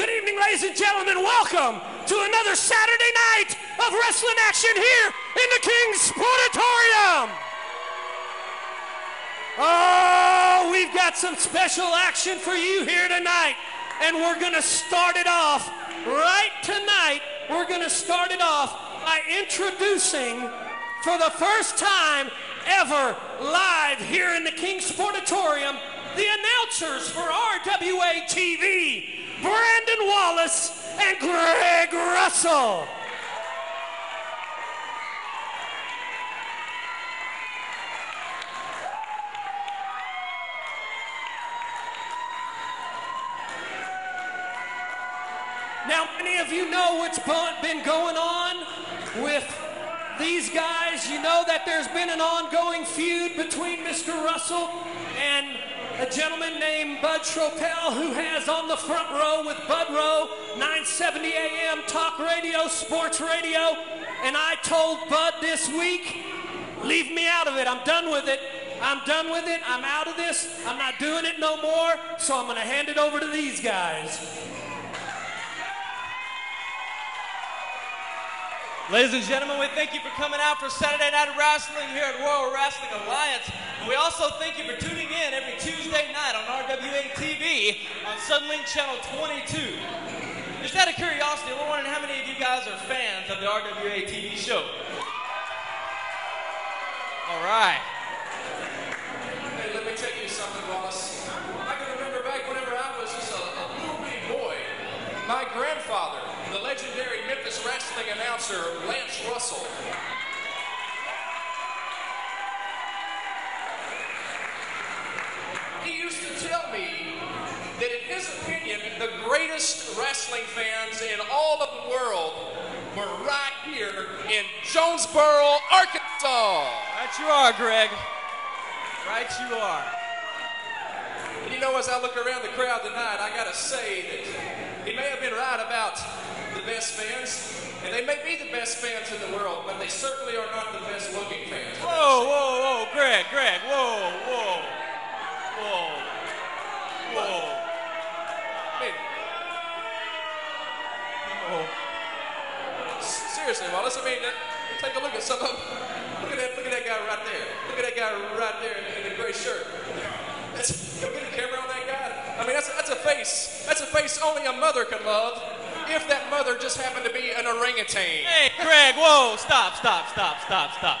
Good evening, ladies and gentlemen. Welcome to another Saturday night of wrestling action here in the King's Sportatorium. Oh, we've got some special action for you here tonight, and we're going to start it off right tonight. We're going to start it off by introducing, for the first time ever live here in the King's Sportatorium, the announcers for RWA TV, Brandon Wallace and Greg Russell. Now, many of you know what's been going on with these guys. You know that there's been an ongoing feud between Mr. Russell and a gentleman named Bud Schroeppel who has on the front row with Budro 970 AM talk radio, sports radio. And I told Bud this week, leave me out of it. I'm done with it. I'm done with it. I'm out of this. I'm not doing it no more. So I'm going to hand it over to these guys. Ladies and gentlemen, we thank you for coming out for Saturday Night Wrestling here at Royal Wrestling Alliance. And we also thank you for tuning in every Tuesday night on RWA TV on Suddenlink Channel 22. Just out of curiosity, we're wondering how many of you guys are fans of the RWA TV show? All right. Hey, let me tell you something, Wallace. I can remember back whenever I was just a, a little bitty boy, my grandfather, the legendary Memphis wrestling announcer Lance Russell, he used to tell me that in his opinion, the greatest wrestling fans in all of the world were right here in Jonesboro, Arkansas. Right you are, Greg. Right you are. And you know, as I look around the crowd tonight, I gotta say that he may have been right about the best fans, and they may be the best fans in the world, but they certainly are not the best looking fans. Whoa, whoa, whoa, Greg, Greg, whoa, whoa, whoa, whoa. Seriously, Wallace, I mean, uh, take a look at some of them. Look at that, look at that guy right there. Look at that guy right there in, in the gray shirt. That's, you get a camera on that guy. I mean, that's, that's a face. That's a face only a mother could love. If that mother just happened to be an orangutan. Hey, Greg, whoa, stop, stop, stop, stop, stop.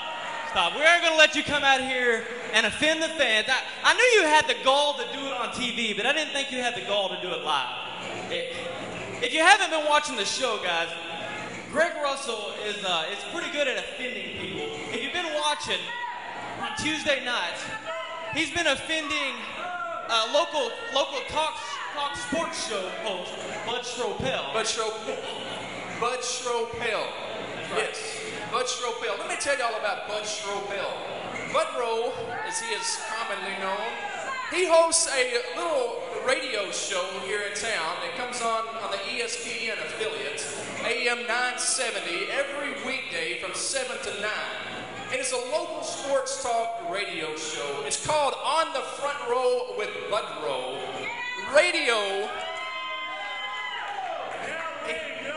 Stop. We aren't going to let you come out here and offend the fans. I, I knew you had the gall to do it on TV, but I didn't think you had the gall to do it live. If you haven't been watching the show, guys, Greg Russell is, uh, is pretty good at offending people. If you've been watching on Tuesday nights, he's been offending uh, local local talk, talk sports show host Bud Schroeppel. Bud Schroeppel. Bud Schroeppel. Yes, Bud Schroeppel. Let me tell you all about Bud Schroeppel. Bud Rowe, as he is commonly known, he hosts a little radio show here in town. It comes on on the ESPN affiliate, AM 970, every weekday from 7 to 9. And it's a local sports talk radio show. It's called On the Front Row with Bud Rowe. Radio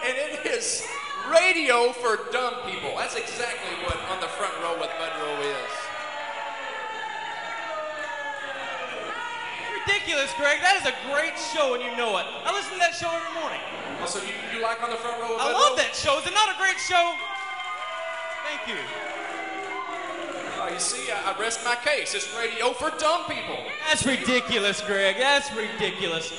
and it is radio for dumb people. That's exactly what On the Front Row with Bud Rowe is. Ridiculous, Greg. That is a great show, and you know it. I listen to that show every morning. Oh, so you, you like On the Front Row with I love Rowe? that show. Is it not a great show? Thank you. You see, I, I rest my case. It's radio for dumb people. That's ridiculous, Greg. That's ridiculous.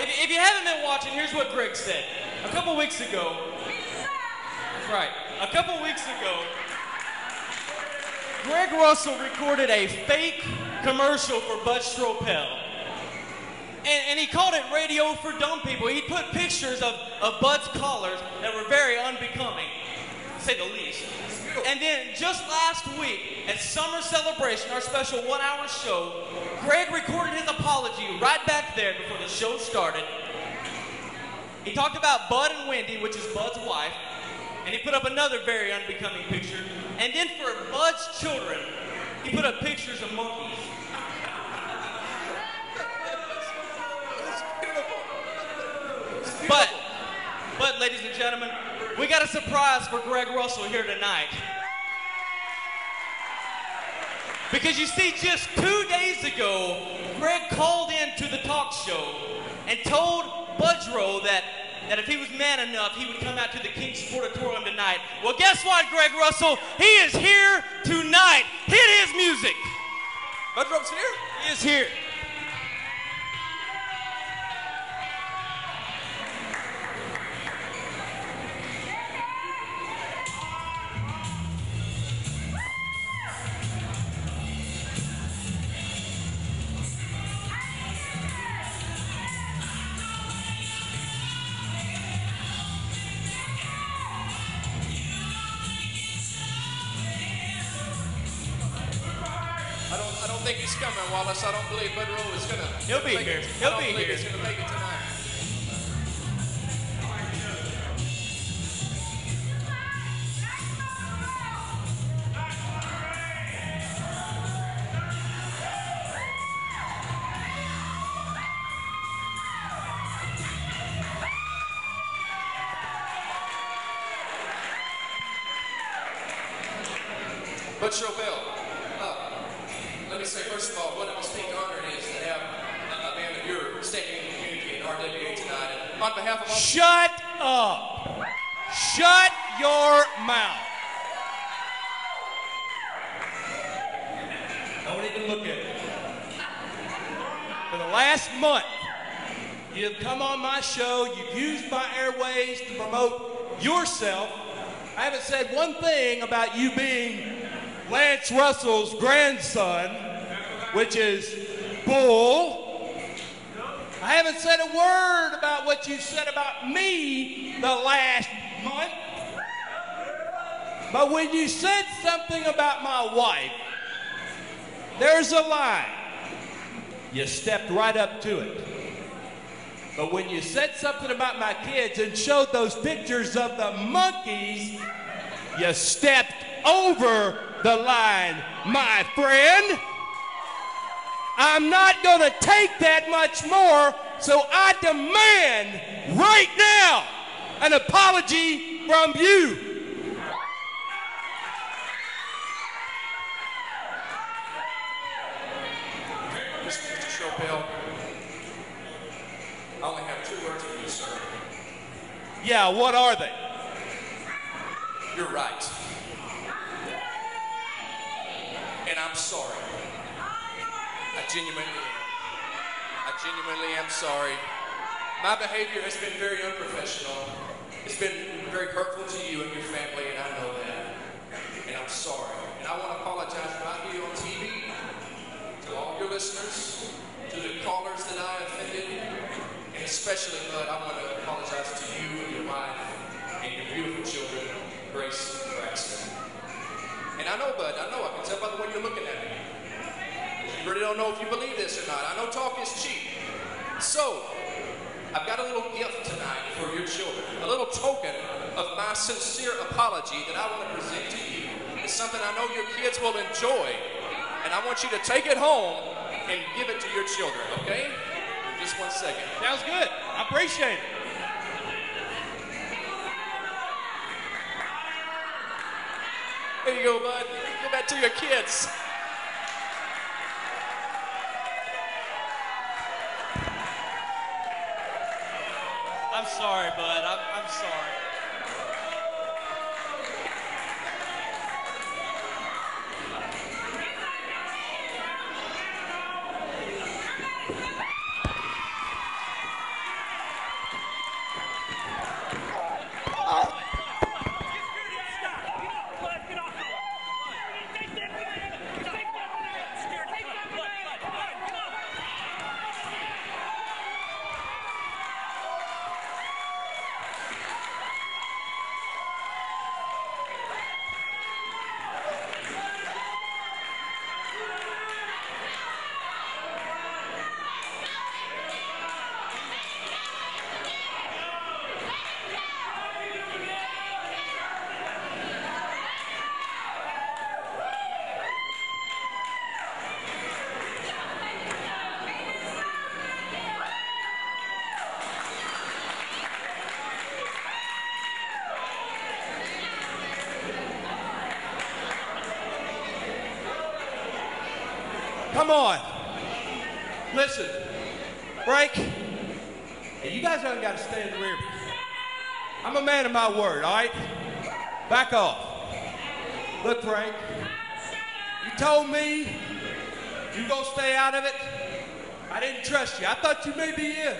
If, if you haven't been watching, here's what Greg said. A couple weeks ago, right, a couple weeks ago, Greg Russell recorded a fake commercial for Bud Schroeppel. And, and he called it radio for dumb people. He put pictures of, of Bud's collars that were very unbecoming, to say the least. And then just last week at Summer Celebration, our special one hour show, Greg recorded his apology right back there before the show started. He talked about Bud and Wendy, which is Bud's wife, and he put up another very unbecoming picture. And then for Bud's children, He put up pictures of monkeys. It's beautiful. It's beautiful. But, but, ladies and gentlemen, we got a surprise for Greg Russell here tonight. Because you see, just two days ago, Greg called in to the talk show and told Budro that, that if he was man enough, he would come out to the King Sportatorium tonight. Well, guess what, Greg Russell? He is here tonight. Hit his music. Budro's here? He is here. Don't, think he's coming, Wallace. I don't believe Budro is gonna. He'll be here. It. He'll I don't be here. He's gonna make it tonight. Let me say first of all, what a distinct honor it is to have a, a man of your standing in the community in RWA tonight. And on behalf of all Shut up. Shut your mouth. Don't even look at it. For the last month, you've come on my show, you've used my airways to promote yourself. I haven't said one thing about you being Lance Russell's grandson, which is bull. I haven't said a word about what you said about me the last month. But when you said something about my wife, there's a line. You stepped right up to it. But when you said something about my kids and showed those pictures of the monkeys, you stepped over the line, my friend. I'm not going to take that much more, so I demand right now an apology from you. Mr. I only have two words for you, sir. Yeah, what are they? You're right. And I'm sorry. I genuinely am. I genuinely am sorry. My behavior has been very unprofessional. It's been very hurtful to you and your family, and I know that. And I'm sorry. And I want to apologize right here on TV to all your listeners, to the callers that I offended, and especially, Bud, I want to apologize to you and your wife and your beautiful children, Grace and Braxton. And I know, Bud, I know, I can tell by the way you're looking at me. You really don't know if you believe this or not. I know talk is cheap. So, I've got a little gift tonight for your children, a little token of my sincere apology that I want to present to you. It's something I know your kids will enjoy, and I want you to take it home and give it to your children, okay? Just one second. Sounds good. I appreciate it. There you go, bud. Give that to your kids. I'm sorry, bud. I'm, I'm sorry. Come on. Listen, Frank, hey, you guys haven't got to stay in the rear. I'm a man of my word, all right? Back off. Look, Frank, you told me you gonna stay out of it. I didn't trust you. I thought you may be in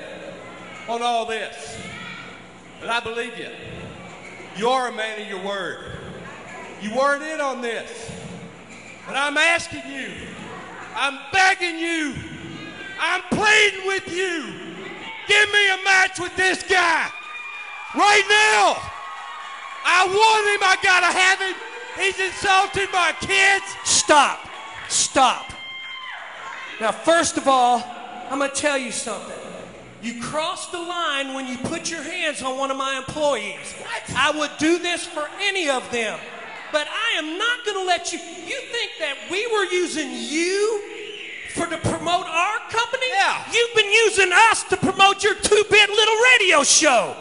on all this. But I believe you. You are a man of your word. You weren't in on this. But I'm asking you, I'm begging you, I'm pleading with you. Give me a match with this guy. Right now. I want him. I gotta have him. He's insulted my kids. Stop. Stop. Now, first of all, I'm going to tell you something. You crossed the line when you put your hands on one of my employees. I would do this for any of them. But I am not going to let you. You think that we were using you for to promote our company? Yeah. You've been using us to promote your two-bit little radio show.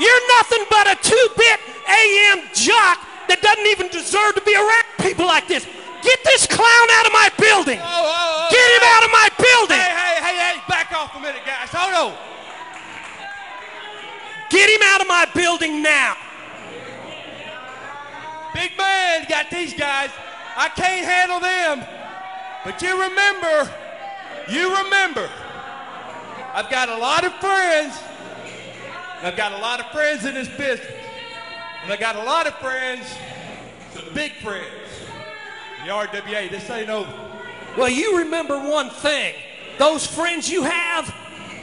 You're nothing but a two-bit AM jock that doesn't even deserve to be around people like this. Get this clown out of my building. Oh, oh, oh, oh Get him out of my building. Hey, hey, hey, hey, back off a minute, guys. Hold on. Get him out of my building now. Big man got these guys. I can't handle them. But you remember, you remember, I've got a lot of friends. I've got a lot of friends in this business. And I got a lot of friends, some big friends. The RWA, this ain't over. Well, you remember one thing. Those friends you have,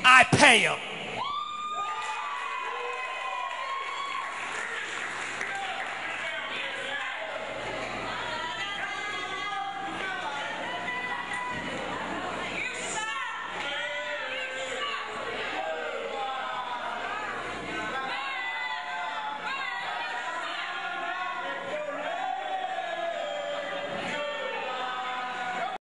I pay them.